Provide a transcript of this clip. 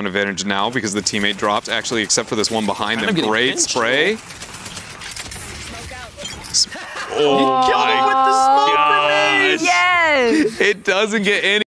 An advantage now because the teammate dropped, actually, except for this one behind them. Great spray. Oh, Killed him with the smoke grenade! Oh yes! It doesn't get any